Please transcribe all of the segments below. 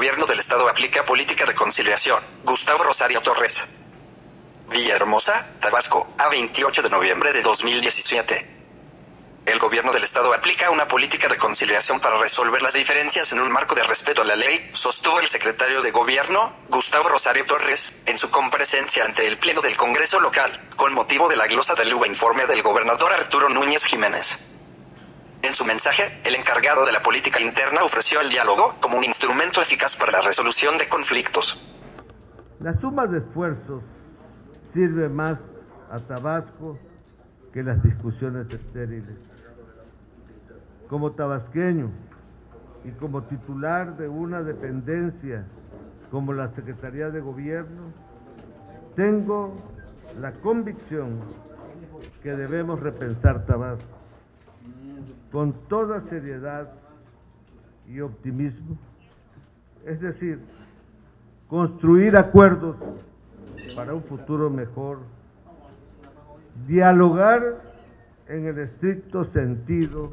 Gobierno del Estado aplica política de conciliación. Gustavo Rosario Torres. Villahermosa, Tabasco, a 28 de noviembre de 2017. El gobierno del estado aplica una política de conciliación para resolver las diferencias en un marco de respeto a la ley, sostuvo el secretario de gobierno, Gustavo Rosario Torres, en su comparecencia ante el Pleno del Congreso local, con motivo de la glosa del UBA informe del gobernador Arturo Núñez Jiménez. En su mensaje, el encargado de la política interna ofreció el diálogo como un instrumento eficaz para la resolución de conflictos. La suma de esfuerzos sirve más a Tabasco que las discusiones estériles. Como tabasqueño y como titular de una dependencia como la Secretaría de Gobierno, tengo la convicción que debemos repensar Tabasco con toda seriedad y optimismo, es decir, construir acuerdos para un futuro mejor dialogar en el estricto sentido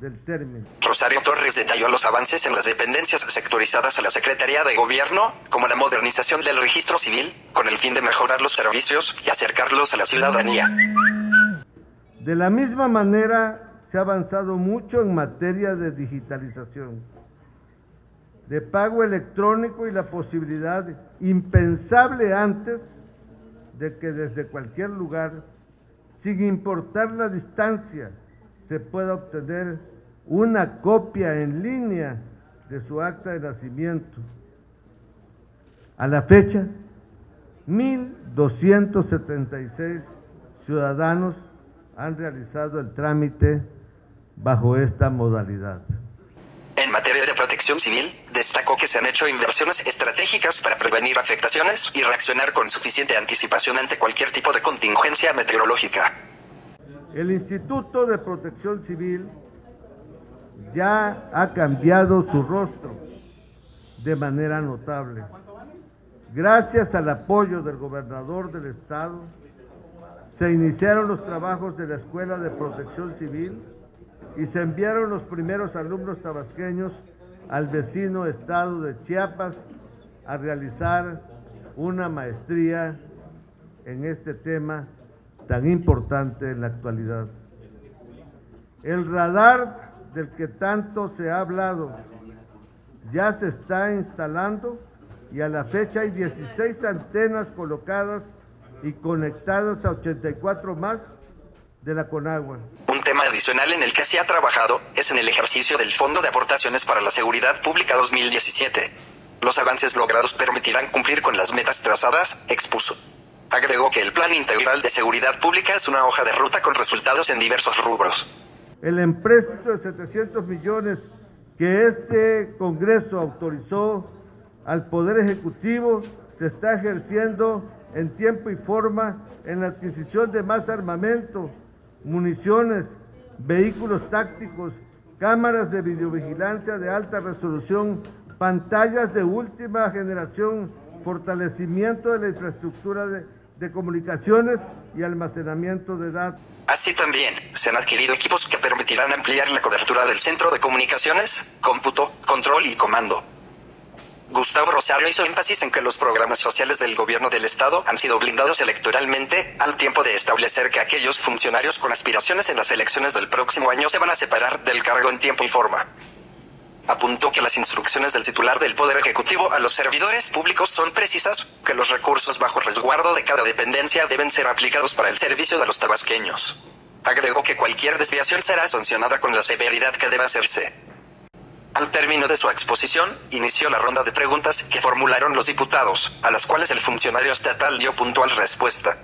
del término. Rosario Torres detalló los avances en las dependencias sectorizadas a la Secretaría de Gobierno, como la modernización del registro civil, con el fin de mejorar los servicios y acercarlos a la ciudadanía. De la misma manera, se ha avanzado mucho en materia de digitalización, de pago electrónico y la posibilidad impensable antes de que desde cualquier lugar sin importar la distancia, se pueda obtener una copia en línea de su acta de nacimiento. A la fecha, 1.276 ciudadanos han realizado el trámite bajo esta modalidad. En materia de protección civil, destacó que se han hecho inversiones estratégicas para prevenir afectaciones y reaccionar con suficiente anticipación ante cualquier tipo de contingencia meteorológica. El Instituto de Protección Civil ya ha cambiado su rostro de manera notable. Gracias al apoyo del gobernador del estado, se iniciaron los trabajos de la Escuela de Protección Civil y se enviaron los primeros alumnos tabasqueños al vecino estado de Chiapas a realizar una maestría en este tema tan importante en la actualidad. El radar del que tanto se ha hablado ya se está instalando y a la fecha hay 16 antenas colocadas y conectadas a 84 más de la Conagua. Adicional en el que se ha trabajado es en el ejercicio del Fondo de Aportaciones para la Seguridad Pública 2017. Los avances logrados permitirán cumplir con las metas trazadas, expuso. Agregó que el Plan Integral de Seguridad Pública es una hoja de ruta con resultados en diversos rubros. El empréstito de 700 millones que este Congreso autorizó al Poder Ejecutivo se está ejerciendo en tiempo y forma en la adquisición de más armamento municiones, vehículos tácticos, cámaras de videovigilancia de alta resolución, pantallas de última generación, fortalecimiento de la infraestructura de, comunicaciones y almacenamiento de datos. Así también, se han adquirido equipos que permitirán ampliar la cobertura del centro de comunicaciones, cómputo, control y comando. Gustavo Rosario hizo énfasis en que los programas sociales del gobierno del Estado han sido blindados electoralmente, al tiempo de establecer que aquellos funcionarios con aspiraciones en las elecciones del próximo año se van a separar del cargo en tiempo y forma. Apuntó que las instrucciones del titular del Poder Ejecutivo a los servidores públicos son precisas, que los recursos bajo resguardo de cada dependencia deben ser aplicados para el servicio de los tabasqueños. Agregó que cualquier desviación será sancionada con la severidad que deba hacerse. Al término de su exposición, inició la ronda de preguntas que formularon los diputados, a las cuales el funcionario estatal dio puntual respuesta.